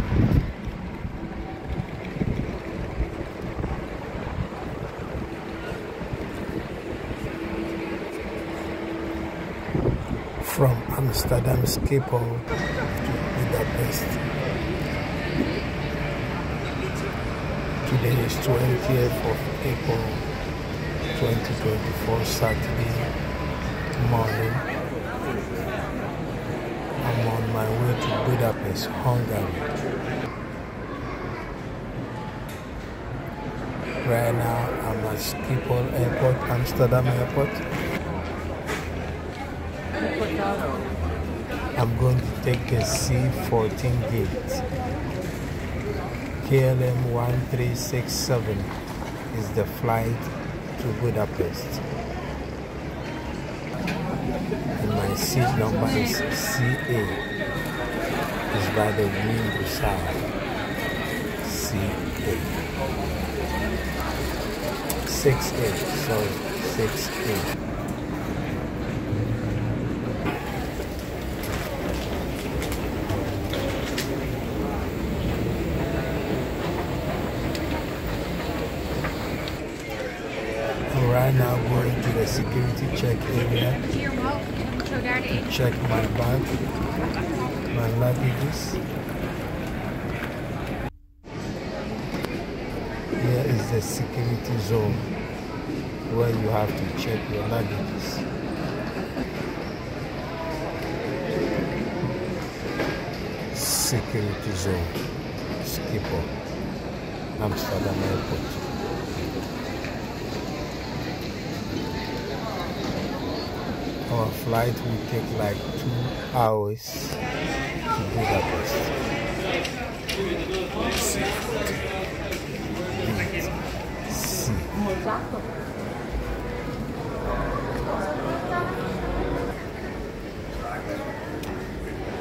From Amsterdam Schiphol to Budapest. Today is 20th of April 2024, Saturday morning. I'm on my way to Budapest, Hungary. Right now, I'm at Schiphol Airport, Amsterdam Airport. I'm going to take a C14 gate. KLM 1367 is the flight to Budapest. And my seat number is CA. It's by the window side. CA. 6A, sorry, 6A. right now going to the security check area to check my bag, my luggages. Here is the security zone where you have to check your luggages. Security zone, Schiphol, Amsterdam Airport. our flight will take like two hours to Budapest. C.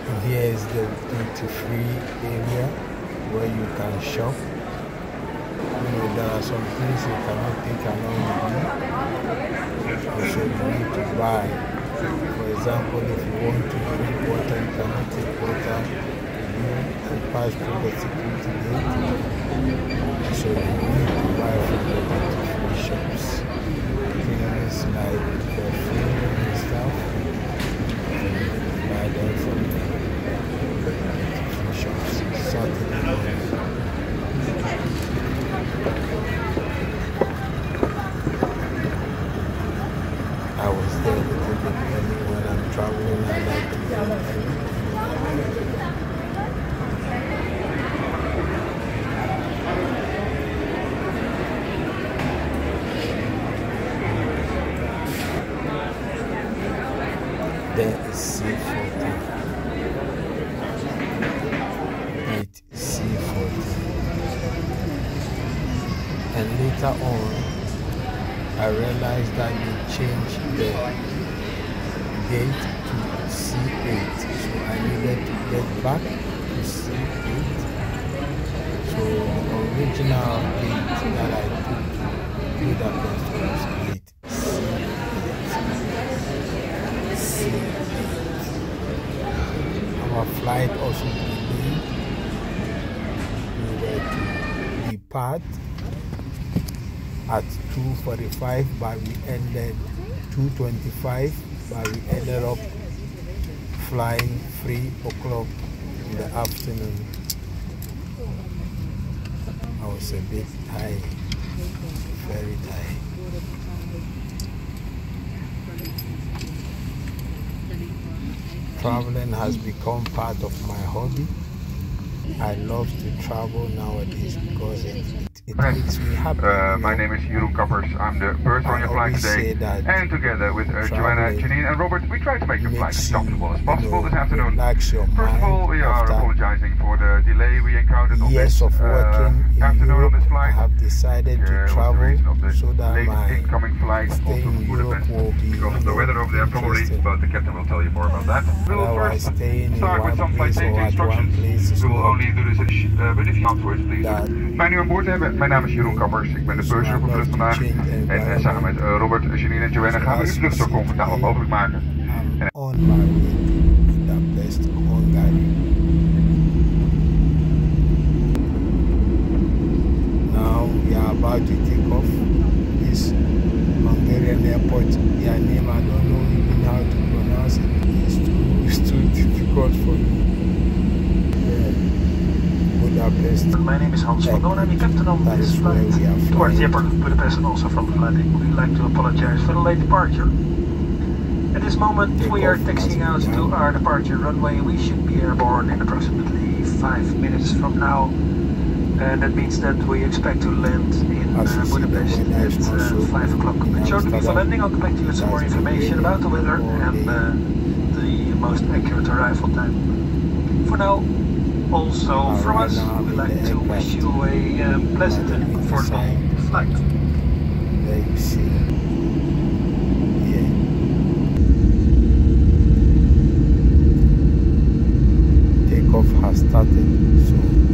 And here is the duty free area where you can shop. You know, there are some things you cannot take along with you. You need to buy for example, if you want to drink water, you cannot take water you and pass through the security gate. So you need 10th to C8 so I needed to get back to C8 so the original date that I took to do was late C8 C8 our flight also delayed. We were to depart at 2.45 but we ended 2.25 but we ended up flying 3 o'clock in the afternoon. I was a bit tired very tired. Traveling has become part of my hobby I love to travel nowadays because it, it makes me happy. Uh, my name is Jeroen Kappers. I'm the purser on I your flight today. that And together with uh, Joanna, Janine, and Robert, we try to make your flight as you, comfortable as you possible know, this afternoon. relax your First of all, we are apologizing for the delay we encountered on years this of working uh, in afternoon Europe, on this I have decided Uh, to travel reason of the so that late my incoming flight stay also in to Europe Budapest. will be Because of the weather over there, probably, but the captain will tell you more about that. We will first start with some flight safety instructions. We will formulier, dus het is uh, briefje antwoord, please. Mij nu aan boord hebben, mijn naam is Jeroen Kappers, ik ben de purser op de vlucht vandaag. En uh, samen met uh, Robert, Janine en Joanna gaan we de vlucht zo comfortabel mogelijk maken. En... On. Now we are about to take off this Hungarian airport. Their name, I don't know even how to pronounce it. It's too, it's too difficult for me. Budapest, Hungary. Budapest. My name is Hans van Doorn. I'm the captain on this flight towards the airport of Budapest and also from the landing. We'd like to apologize for the late departure. At this moment, we are taxiing out to our departure runway. We should be airborne in approximately five minutes from now. And that means that we expect to land in uh, Budapest at uh, 5 o'clock. in Shortly before landing, I'll come back to you with some more It has been information about the weather and uh, the most accurate arrival time. For now, also from us, we'd like to wish you a um, pleasant and comfortable flight. There you see. Yeah. Takeoff has started, so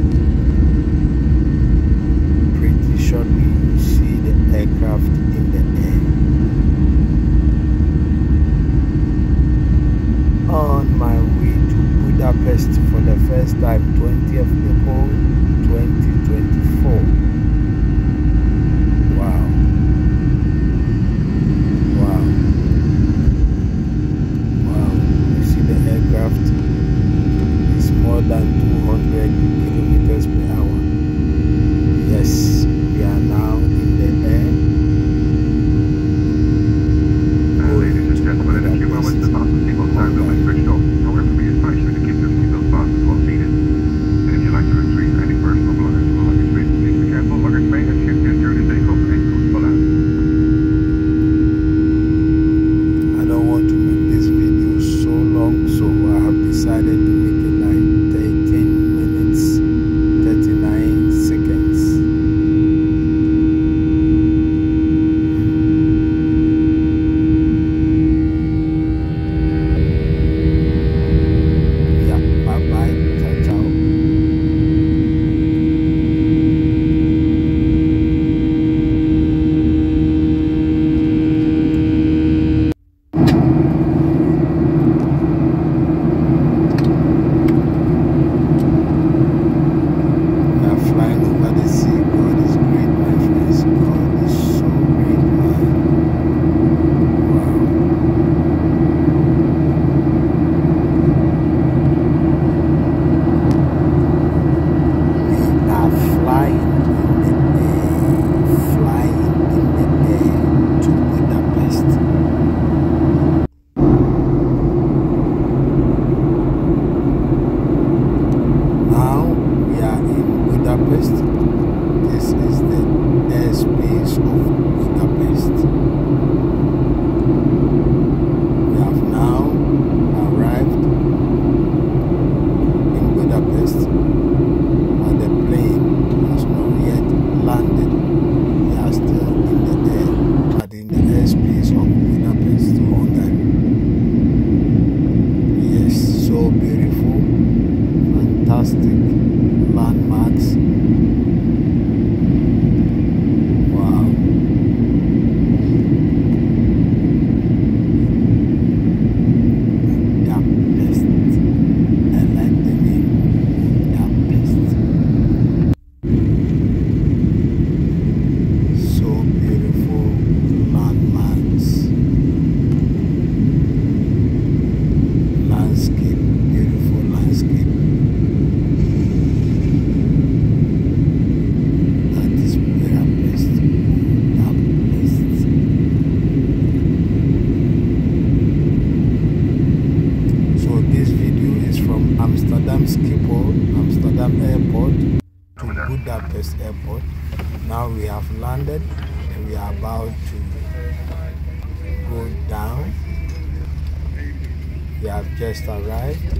We have just arrived.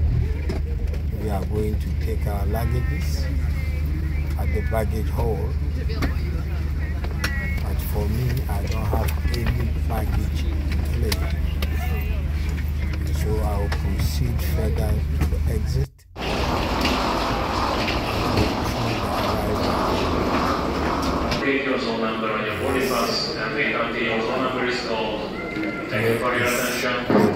We are going to take our luggages at the baggage hall. But for me, I don't have any baggage claim. So I will proceed further to the exit. Take your zone number on your boarding pass and wait until your zone number is called. Thank you for your attention.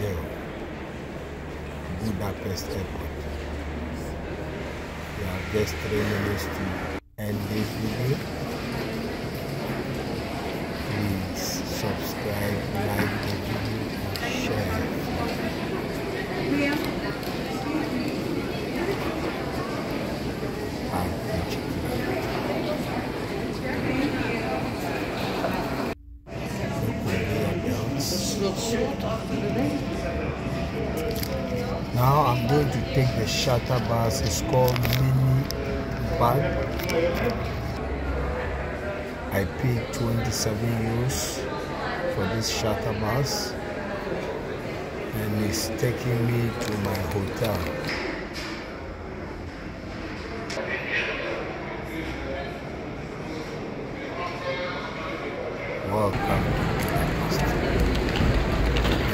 in. Budapest Airport. We have just three minutes to end this video. Please subscribe, like the video, and share. And check Now I'm going to take the shuttle bus. It's called Mini Bag. I paid 27 euros for this shuttle bus and it's taking me to my hotel. Welcome to Budapest.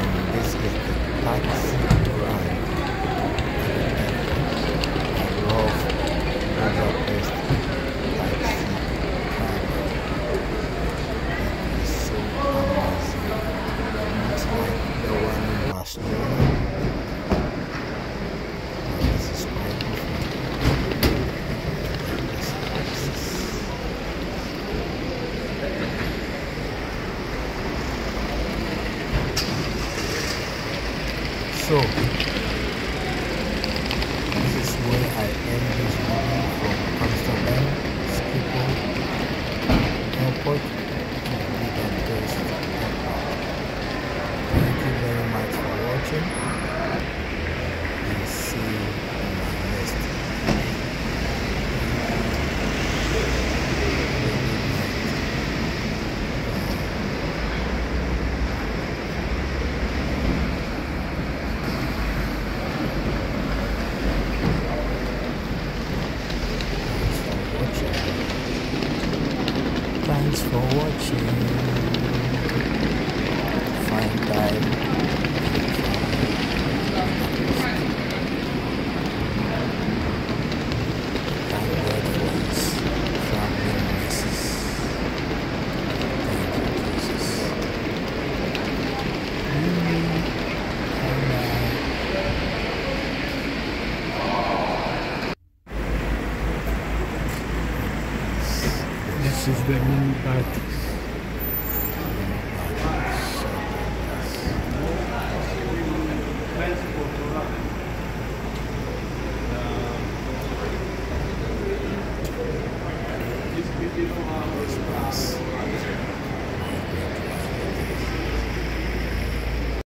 And this is the taxi ride. I love Budapest taxi ride. It is so amazing. It's like the one in Barcelona. And This is quite different. This is So, this is where I end this video from Amsterdam Schiphol Airport to Budapest Airport. Thank you very much for watching and see you in my next video. Thanks for watching. Fine time. Thank God for his traveling mercies. Thank you, Jesus. Bye-bye. This is the mini bag